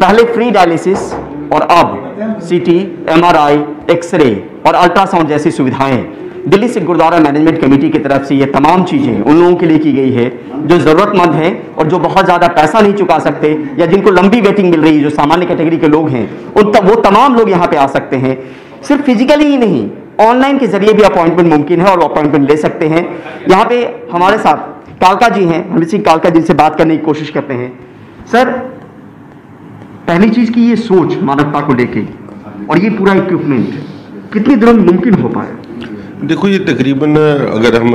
पहले free dialysis और अब सीटी एमआरआई एक्सरे और अल्ट्रासाउंड जैसी सुविधाएँ। दिल्ली सिख गुरुद्वारा मैनेजमेंट कमेटी की तरफ़ से ये तमाम चीज़ें उन लोगों के लिए की गई है, जो ज़रूरतमंद हैं और जो बहुत ज़्यादा पैसा नहीं चुका सकते या जिनको लंबी वेटिंग मिल रही है, जो सामान्य कैटेगरी के लोग हैं, उन वो तमाम लोग यहाँ पे आ सकते हैं। सिर्फ़ फिजिकली ही नहीं ऑनलाइन के ज़रिए भी अपॉइंटमेंट मुमकिन है और अपॉइंटमेंट ले सकते हैं। यहाँ पे हमारे साथ कालका जी हैं, हरमित सिंह कालका जी से बात करने की कोशिश करते हैं। सर पहली चीज़ की ये सोच मानवता को लेके और ये पूरा इक्विपमेंट कितनी दिनों में मुमकिन हो पाए देखो ये तकरीबन अगर हम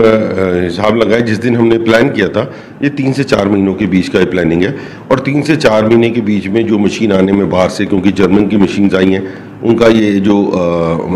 हिसाब लगाएँ जिस दिन हमने प्लान किया था ये तीन से चार महीनों के बीच का ये प्लानिंग है। और तीन से चार महीने के बीच में जो मशीन आने में बाहर से क्योंकि जर्मन की मशीन्स आई हैं उनका ये जो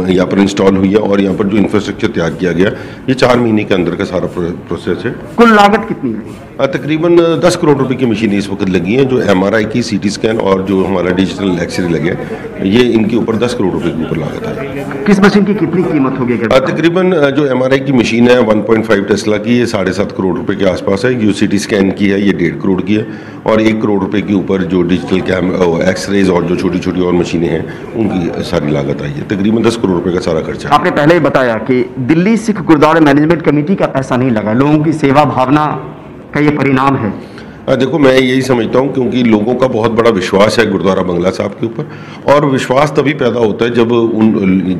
यहाँ पर इंस्टॉल हुई है और यहाँ पर जो इंफ्रास्ट्रक्चर तैयार किया गया ये चार महीने के अंदर का सारा प्रोसेस है। कुल लागत कितनी है? तकरीबन दस करोड़ रुपए की मशीनें इस वक्त लगी हैं जो एमआरआई की सीटी स्कैन और जो हमारा डिजिटल एक्सरे लगे हैं, ये इनके ऊपर दस करोड़ रुपए के ऊपर लागत है। किस मशीन की कितनी कीमत होगी तकरीबन जो एमआरआई की मशीन है 1.5 टेस्ला की ये साढ़े सात करोड़ रुपए के आसपास है। जो सीटी स्कैन की है ये डेढ़ करोड़ की है। और एक करोड़ रुपए के ऊपर जो डिजिटल कैम एक्सरेज और जो छोटी छोटी और मशीनें हैं उनकी सारी लागत आई है। तकरीबन दस करोड़ रुपए का सारा खर्चा। आपने पहले ही बताया कि दिल्ली सिख गुरुद्वारा मैनेजमेंट कमेटी का पैसा नहीं लगा। लोगों की सेवा भावना का ये परिणाम है। देखो, मैं यही समझता हूँ क्योंकि लोगों का बहुत बड़ा विश्वास है गुरुद्वारा बंगला साहब के ऊपर। और विश्वास तभी पैदा होता है जब उन,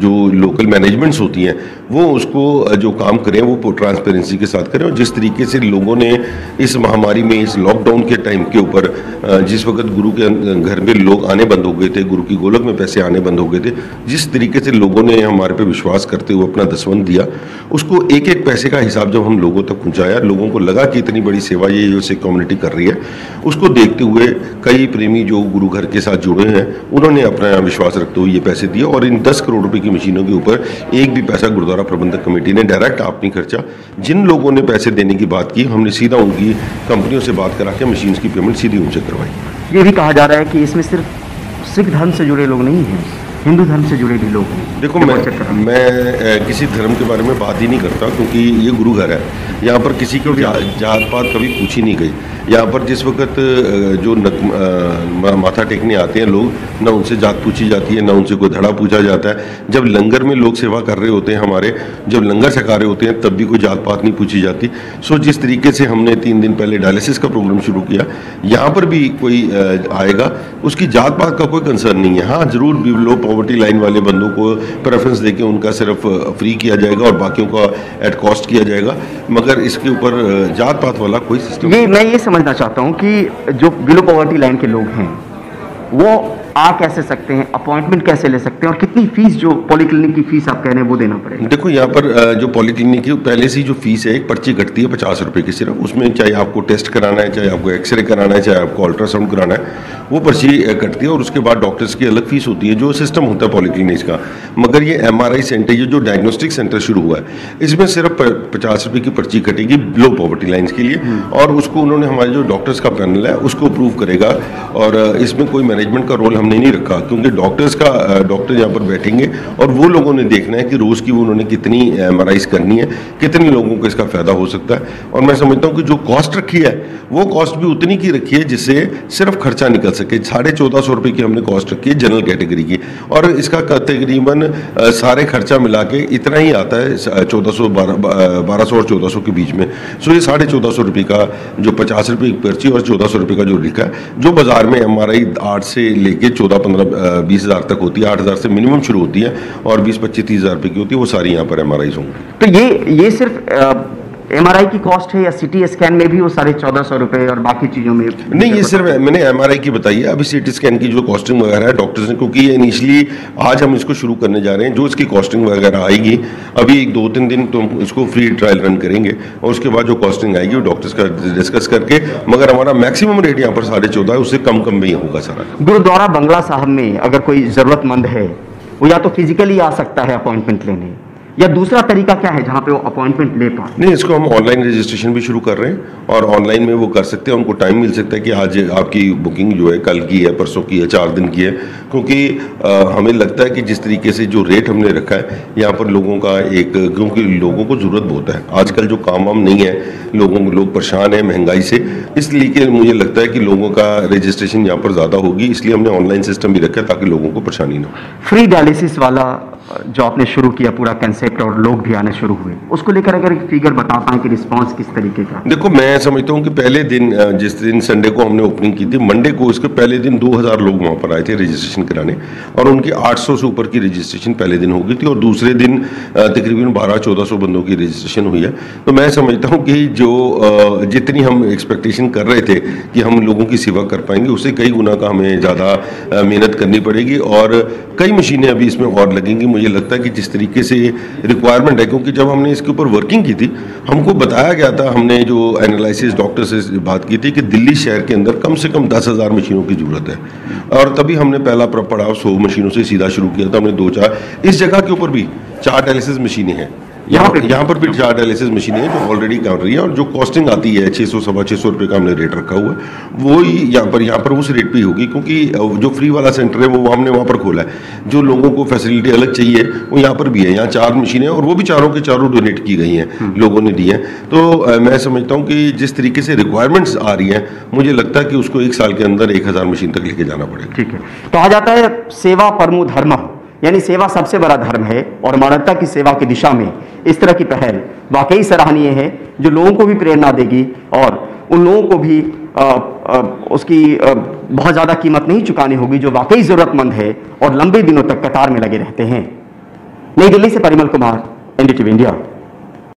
जो लोकल मैनेजमेंट्स होती हैं, वो उसको जो काम करें, वो ट्रांसपेरेंसी के साथ करें। और जिस तरीके से लोगों ने इस महामारी में, इस लॉकडाउन के टाइम के ऊपर जिस वक्त गुरु के अं- घर में लोग आने बंद हो गए थे, गुरु की गोलक में पैसे आने बंद हो गए थे, जिस तरीके से लोगों ने हमारे पे विश्वास करते हुए अपना दसवंत दिया, उसको एक एक पैसे का हिसाब जब हम लोगों तक पहुँचाया, लोगों को लगा कि इतनी बड़ी सेवा ये जो सिख कम्युनिटी कर रही है। उसको देखते हुए कई प्रेमी जो गुरु घर के साथ जुड़े हैं उन्होंने अपना विश्वास रखते हुए ये पैसे दिए और इन दस करोड़ रुपए की मशीनों के ऊपर एक भी पैसा गुरुद्वारा प्रबंधक कमेटी ने डायरेक्ट आप नहीं खर्चा। जिन लोगों ने पैसे देने की बात की हमने सीधा उनकी कंपनियों से बात करा के मशीन की पेमेंट सीधी उनसे करवाई। ये भी कहा जा रहा है कि इसमें सिर्फ़ सिख धर्म से जुड़े लोग नहीं हैं हिंदू धर्म से जुड़े भी लोग हैं। देखो मैं। मैं किसी धर्म के बारे में बात ही नहीं करता क्योंकि ये गुरु घर है। यहाँ पर किसी की जा, जात पात कभी पूछी नहीं गई। यहाँ पर जिस वक्त जो माथा टेकने आते हैं लोग, ना उनसे जात पूछी जाती है, ना उनसे कोई धड़ा पूछा जाता है। जब लंगर में लोग सेवा कर रहे होते हैं हमारे, जब लंगर छका रहे होते हैं, तब भी कोई जात पात नहीं पूछी जाती। सो जिस तरीके से हमने तीन दिन पहले डायलिसिस का प्रोग्राम शुरू किया, यहाँ पर भी कोई आएगा, उसकी जात पात का कोई कंसर्न नहीं है। हाँ ज़रूर लो पॉवर्टी लाइन वाले बंदों को प्रेफरेंस देके उनका सिर्फ़ फ्री किया जाएगा और बाकियों का एट कॉस्ट किया जाएगा, मगर इसके ऊपर जात पात वाला कोई सिस्टम नहीं मैं ये समझना चाहता हूँ कि जो बिलो पॉवर्टी लाइन के लोग हैं, वो आ कैसे सकते हैं अपॉइंटमेंट कैसे ले सकते हैं, और कितनी फ़ीस जो पॉलीक्लिनिक की फ़ीस आप कह रहे हैं वो देना पड़ेगा? देखो, यहाँ पर जो पॉलीक्लिनिक की पहले से जो फ़ीस है, एक पर्ची कटती है पचास रुपए की सिर्फ़। उसमें चाहे आपको टेस्ट कराना है, चाहे आपको एक्सरे कराना है, चाहे आपको अल्ट्रासाउंड कराना है, वो पर्ची कटती है और उसके बाद डॉक्टर्स की अलग फ़ीस होती है, जो सिस्टम होता है पॉलीक्लिनिक्स का। मगर ये MRI सेंटर ये जो डायग्नोस्टिक सेंटर शुरू हुआ है इसमें सिर्फ़ पचास रुपये की पर्ची कटेगी लो पॉवर्टी लाइन्स के लिए। और उसको उन्होंने हमारे जो डॉक्टर्स का पैनल है उसको अप्रूव करेगा। और इसमें कोई मैनेजमेंट का रोल हमने नहीं रखा क्योंकि डॉक्टर्स का डॉक्टर यहाँ पर बैठेंगे और वो लोगों ने देखना है कि रोज़ की वो उन्होंने कितनी एम करनी है कितने लोगों को इसका फ़ायदा हो सकता है। और मैं समझता हूँ कि जो कॉस्ट रखी है वो कॉस्ट भी उतनी की रखी है जिससे सिर्फ़ खर्चा निकल सके। साढ़े चौदह सौ रुपये की हमने कॉस्ट रखी है जनरल कैटेगरी की। और इसका तकरीबन सारे खर्चा मिला के इतना ही आता है चौदह सौ बारह सौ और चौदह सौ के बीच में। सो ये साढ़े चौदह सौ रुपये का जो पचास रुपये की पर्ची और चौदह सौ रुपये का जो लिखा है, जो बाज़ार में एम आठ से लेके चौदह, पंद्रह बीस हज़ार तक होती है, आठ हज़ार से मिनिमम शुरू होती है और बीस, पच्चीस, तीस हज़ार रुपये की होती है, वो सारी यहाँ पर एम आर होंगी। तो ये ये सिर्फ़ एमआरआई की कॉस्ट है या सिटी स्कैन में भी वो साढ़े चौदह सौ रुपये और बाकी चीज़ों में नहीं ये सिर्फ़ मैंने एमआरआई की बताई है। अभी सीटी स्कैन की जो कॉस्टिंग वगैरह है डॉक्टर्स ने क्योंकि ये इनिशियली आज हम इसको शुरू करने जा रहे हैं जो इसकी कॉस्टिंग वगैरह आएगी अभी एक दो तीन दिन तो हम इसको फ्री ट्रायल रन करेंगे और उसके बाद जो कॉस्टिंग आएगी वो डॉक्टर्स का डिस्कस करके मगर हमारा मैक्सिमम रेट यहाँ पर साढ़े चौदह है उससे कम कम में ही होगा सारा। गुरुद्वारा बंगला साहब में अगर कोई ज़रूरतमंद है वो या तो फिजिकली आ सकता है अपॉइंटमेंट लेने। या दूसरा तरीका क्या है जहाँ पे वो अपॉइंटमेंट ले पाए? नहीं इसको हम ऑनलाइन रजिस्ट्रेशन भी शुरू कर रहे हैं और ऑनलाइन में वो कर सकते हैं उनको टाइम मिल सकता है कि आज आपकी बुकिंग जो है कल की है परसों की है चार दिन की है। क्योंकि आ, हमें लगता है कि जिस तरीके से जो रेट हमने रखा है यहाँ पर लोगों का एक क्योंकि लोगों को ज़रूरत बहुत है। आजकल जो काम वाम नहीं है लोगों को लोग परेशान हैं महँगाई से इसलिए कि मुझे लगता है कि लोगों का रजिस्ट्रेशन यहाँ पर ज़्यादा होगी इसलिए हमने ऑनलाइन सिस्टम भी रखा है ताकि लोगों को परेशानी ना हो। फ्री डायलिसिस वाला जो आपने शुरू किया पूरा कंसेप्ट और लोग भी आने शुरू हुए, उसको लेकर अगर एक फिगर बता पाएँ कि रिस्पांस किस तरीके का देखो, मैं समझता हूँ कि पहले दिन जिस दिन संडे को हमने ओपनिंग की थी मंडे को इसके पहले दिन 2000 लोग वहाँ पर आए थे रजिस्ट्रेशन कराने, और उनकी 800 से ऊपर की रजिस्ट्रेशन पहले दिन हो गई थी, और दूसरे दिन तकरीबन 12-1400 बंदों की रजिस्ट्रेशन हुई है। तो मैं समझता हूँ कि जो जितनी हम एक्सपेक्टेशन कर रहे थे कि हम लोगों की सेवा कर पाएँगे, उससे कई गुना का हमें ज़्यादा मेहनत करनी पड़ेगी, और कई मशीनें अभी इसमें और लगेंगी। मुझे लगता है कि जिस तरीके से रिक्वायरमेंट है, क्योंकि जब हमने इसके ऊपर वर्किंग की थी, हमको बताया गया था, हमने जो एनालिसिस डॉक्टर से बात की थी कि दिल्ली शहर के अंदर कम से कम दस हज़ार मशीनों की ज़रूरत है। और तभी हमने पहला पड़ाव सौ मशीनों से सीधा शुरू किया था, हमने दो चार, इस जगह के ऊपर भी चार डायलिसिस मशीनें हैं। यहाँ पर यहाँ पर भी चार डायलिसिस मशीनें हैं जो ऑलरेडी कर रही है और जो कॉस्टिंग आती है छः सौ सवा छः सौ रुपये का हमने रेट रखा हुआ है। वो ही यहाँ पर यहाँ पर उस रेट पे होगी क्योंकि जो फ्री वाला सेंटर है वो हमने वहाँ पर खोला है। जो लोगों को फैसिलिटी अलग चाहिए वो यहाँ पर भी है। यहाँ चार मशीनें और वो भी चारों के चारों डोनेट की गई हैं लोगों ने दी हैं। तो मैं समझता हूँ कि जिस तरीके से रिक्वायरमेंट्स आ रही हैं मुझे लगता है कि उसको एक साल के अंदर एक हज़ार मशीन तक लेके जाना पड़ेगा। ठीक है। कहा जाता है सेवा परमो धर्म। यानी सेवा सबसे बड़ा धर्म है और मानवता की सेवा की दिशा में इस तरह की पहल वाकई सराहनीय है जो लोगों को भी प्रेरणा देगी और उन लोगों को भी आ, आ, उसकी आ, बहुत ज़्यादा कीमत नहीं चुकानी होगी जो वाकई ज़रूरतमंद है और लंबे दिनों तक कतार में लगे रहते हैं। नई दिल्ली से परिमल कुमार एनडीटीवी इंडिया